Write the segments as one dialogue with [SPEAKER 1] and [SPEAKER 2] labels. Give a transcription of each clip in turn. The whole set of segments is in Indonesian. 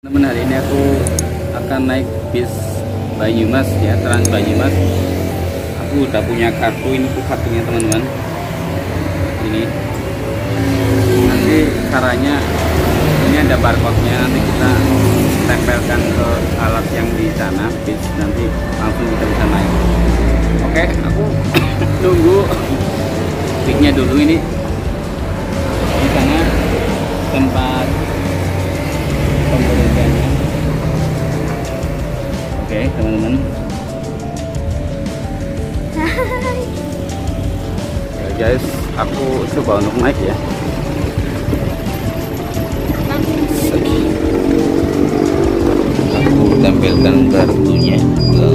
[SPEAKER 1] Teman hari ini aku akan naik bis Banyumas ya Trans Banyumas. Aku udah punya kartu ini tuh kartunya teman-teman. Ini nanti caranya ini ada barcode-nya nanti kita tempelkan ke alat yang di sana bis nanti langsung kita bisa naik. Oke, aku nunggu bisnya dulu ini guys aku coba untuk naik ya. Aku tampilkan kartunya ke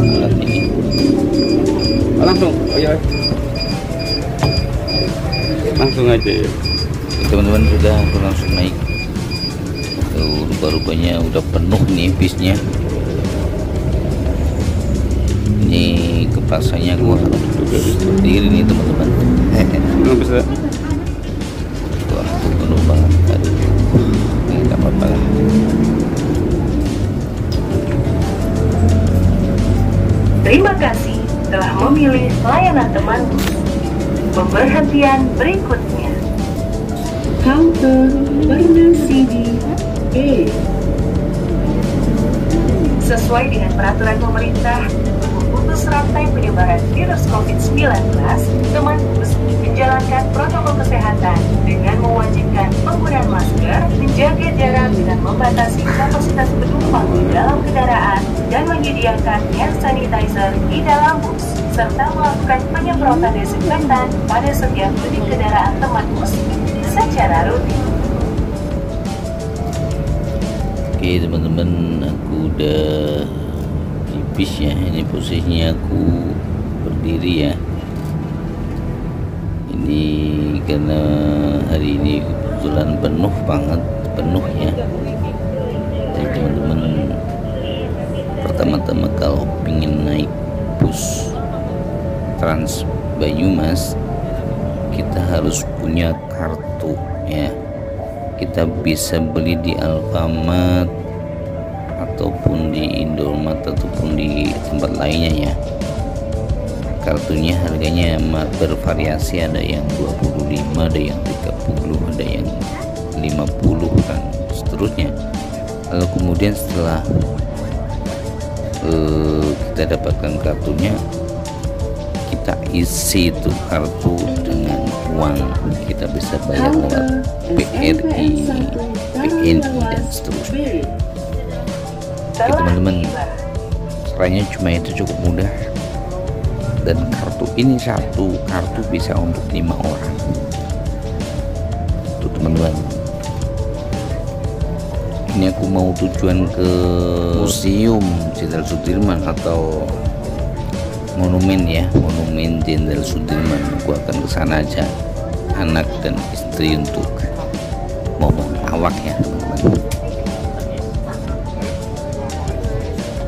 [SPEAKER 1] alat ini. Oh, langsung. Oh ya langsung aja ya. Teman-teman sudah aku langsung naik. Tuh rupa-rupanya udah penuh nih bisnya ini kepasanya gua harus berdiri nih teman-teman nggak bisa wah penuh banget aduh ini nggak apa-apa lah
[SPEAKER 2] Terima kasih telah memilih layanan temanku. Pemberhentian berikutnya. Counter Warna CD A. Sesuai dengan peraturan pemerintah memutus rantai penyebaran virus COVID-19, teman bus menjalankan protokol kesehatan dengan mewajibkan penggunaan masker, menjaga jarak dengan membatasi kapasitas penumpang di dalam kendaraan, dan menyediakan hand sanitizer di dalam bus, serta melakukan penyemprotan desinfektan pada setiap unit kendaraan teman bus secara rutin.
[SPEAKER 1] Oke teman-teman aku udah di bis ya ini posisinya aku berdiri ya. Ini karena hari ini kebetulan penuh banget penuh ya. Jadi teman-teman pertama-tama kalau ingin naik bus Trans Banyumas kita harus punya kartu ya. Kita bisa beli di Alfamart ataupun di tempat lainnya ya. Kartunya harganya bervariasi ada yang 25 ada yang 30 ada yang 50 dan seterusnya. Lalu kemudian setelah uh, kita dapatkan kartunya kita isi itu kartu dengan uang. Kita bisa bayar lewat BRI, BNI dan seterusnya. Oke teman-teman caranya cuma itu cukup mudah. Dan kartu ini satu kartu bisa untuk lima orang. Tuh teman-teman. Ini aku mau tujuan ke museum Jenderal Sudirman atau monumen ya monumen Jenderal Sudirman. Aku akan ke sana aja anak dan istri untuk momen awak ya teman-teman.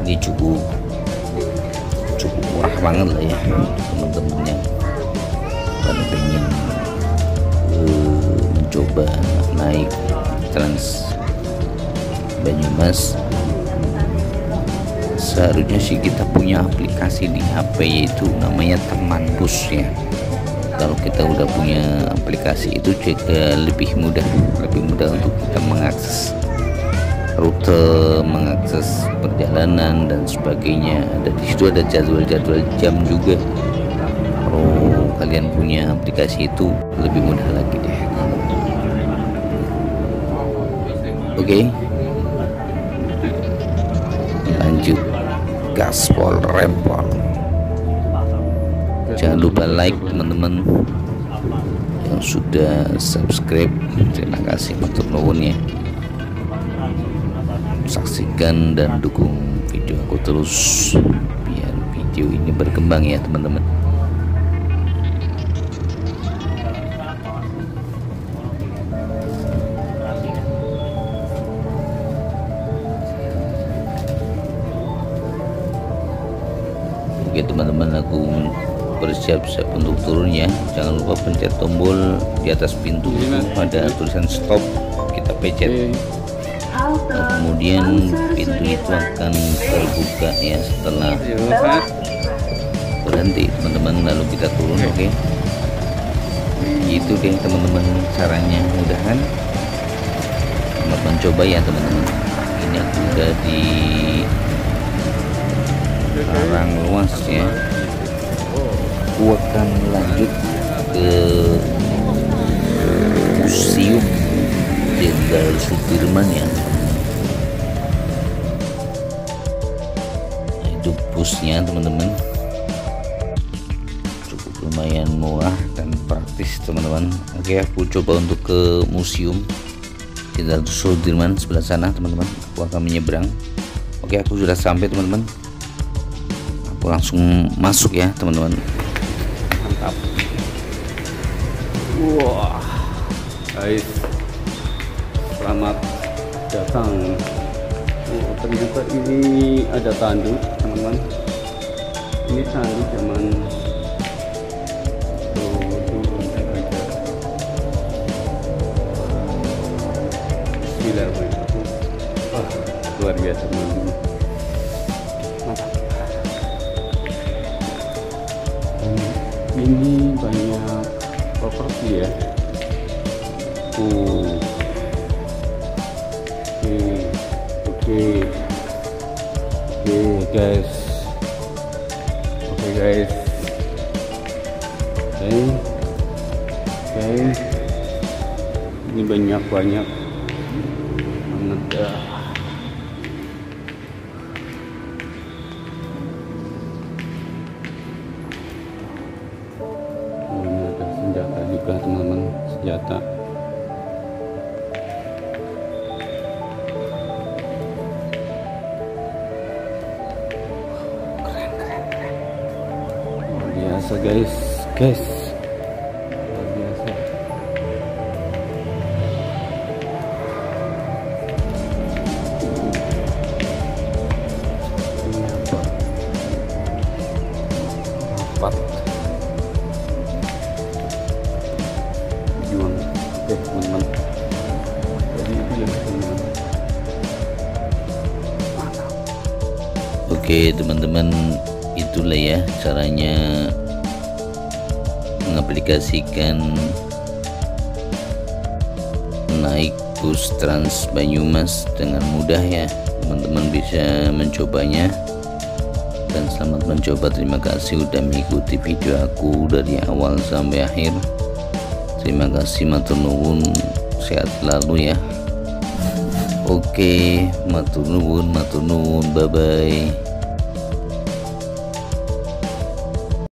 [SPEAKER 1] Ini cukup cukup murah banget lah ya. Teman-teman yang pada pengen uh, mencoba naik trans Banyumas seharusnya sih kita punya aplikasi di HP yaitu namanya teman bus ya. Kalau kita udah punya aplikasi itu juga lebih mudah lebih mudah untuk kita mengakses rute mengakses perjalanan dan sebagainya. Dan di situ ada jadwal-jadwal jam juga. Kalau kalian punya aplikasi itu lebih mudah lagi deh. Oke. Okay. lanjut gaspol rempol jangan lupa like teman-teman yang sudah subscribe. Terima kasih untuk nuwun ya saksikan dan dukung video aku terus. Biar video ini berkembang ya teman-teman. Oke teman-teman aku bersiap-siap untuk turun ya. Jangan lupa pencet tombol di atas pintu. Ada tulisan stop. Kita pencet kemudian pintu itu akan terbuka ya setelah berhenti teman-teman. Lalu kita turun oke? Itu deh teman-teman caranya. Mudahan selamat mencoba ya teman-teman. Ini aku udah di larang luas ya. Aku akan lanjut ke museum Jenderal Sudirman ya busnya teman-teman. Cukup lumayan murah dan praktis teman-teman. Oke aku coba untuk ke museum. Jenderal Sudirman sebelah sana teman-teman. Aku akan menyeberang. Oke aku sudah sampai teman-teman. Aku langsung masuk ya teman-teman.
[SPEAKER 3] Mantap. Wah. Guys selamat datang. Oh, ternyata ini ada tanduk teman-teman. Ini tanduk zaman luar biasa teman-teman ini banyak properti ya. Uh guys. Oke guys. Oke oke ini banyak banyak banget ini ada senjata juga teman-teman. Senjata biasa guys. Guys. Oke teman-teman.
[SPEAKER 1] Oke teman-teman. Itulah ya caranya mengaplikasikan naik bus Trans Banyumas dengan mudah ya. Teman-teman bisa mencobanya. Dan selamat mencoba. Terima kasih udah mengikuti video aku dari awal sampai akhir. Terima kasih matur nuwun. Sehat selalu ya. Oke, matur nuwun, bye bye.